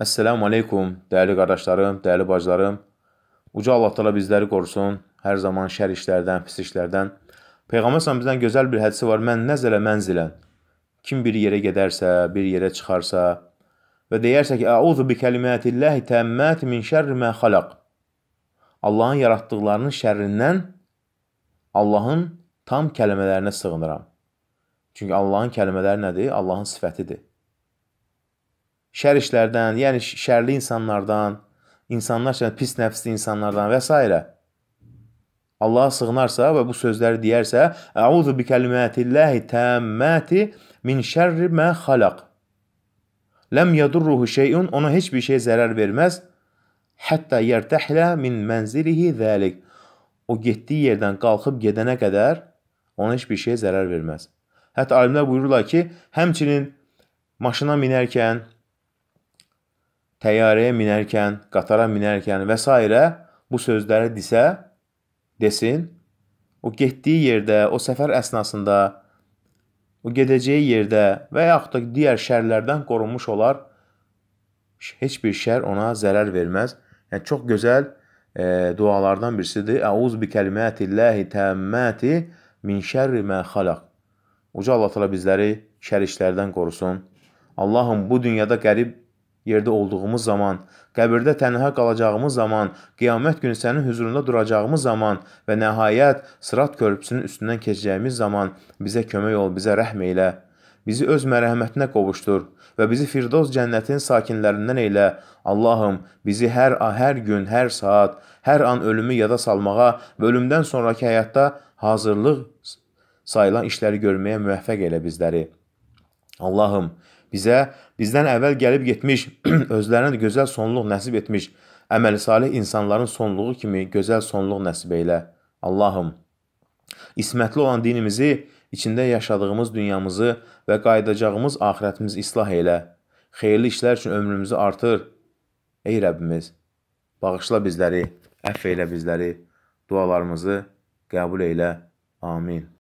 Əssəlamu aleykum, dəyərli qardaşlarım, dəyərli bacılarım. Uca Allah təala bizləri qorusun hər zaman şər işlərdən, pis işlərdən. Peyğəmbər sallallahu bizdən gözəl bir hədisi var. Mən nəzələ mənzilən. Kim bir yerə gedərsə, bir yerə çıxarsa və deyərsə ki, "Əuzu bi kəlimatillahi tammati min şerri ma xalaq." Allahın yaratdıqlarının şərrindən Allahın tam kəlmələrinə sığınıram. Çünki Allahın kəlmələri nədir? Allahın sifətidir şər işlərdən, yəni şərli insanlardan, insanlar üçün pis nəfsli insanlardan və s. Allaha sığınarsa və bu sözləri deyərsə, "Əuzu bi kəlimatillahi tammati min şerri ma xalaq." Ləm yadurruhu şey'un, ona heç bir şey zərər verməz. Hətta yertəhlə min mənzilihi zəlik. O getdiyi yerdən qalxıb gedənə qədər ona heç bir şey zərər verməz. Hətta alimlər buyururlar ki, həmçinin maşına minərkən, təyyarəyə minərkən, qatara minərkən və s. bu sözləri desə, desin, o getdiyi yerdə, o səfər əsnasında, o gedəcəyi yerdə və yaxud da digər şərlərdən qorunmuş olar. Heç bir şər ona zərər verməz. Yəni çox gözəl e, dualardan birisidir. Əuz bi kəlimatillahi tammati min şerri ma xalaq. Uca Allah təala bizləri şər işlərdən qorusun. Allahım bu dünyada qərib yerdə olduğumuz zaman, qəbirdə tənha qalacağımız zaman, qiyamət günü sənin huzurunda duracağımız zaman və nəhayət sırat körpüsünün üstündən keçəcəyimiz zaman bizə kömək ol, bizə rəhm eylə. Bizi öz mərhəmətinə qovuşdur və bizi Firdoz cənnətinin sakinlərindən eylə. Allahım, bizi hər hər gün, hər saat, hər an ölümü yada salmağa və ölümdən sonraki həyatda hazırlıq sayılan işləri görməyə müvəffəq elə bizləri. Allahım, bizə bizdən əvvəl gəlib getmiş, özlərinə də gözəl sonluq nəsib etmiş, əməli salih insanların sonluğu kimi gözəl sonluq nəsib eylə. Allahım, ismətli olan dinimizi, içində yaşadığımız dünyamızı və qayıdacağımız axirətimizi islah eylə. Xeyirli işlər üçün ömrümüzü artır. Ey Rəbbimiz, bağışla bizləri, əff eylə bizləri, dualarımızı qəbul eylə. Amin.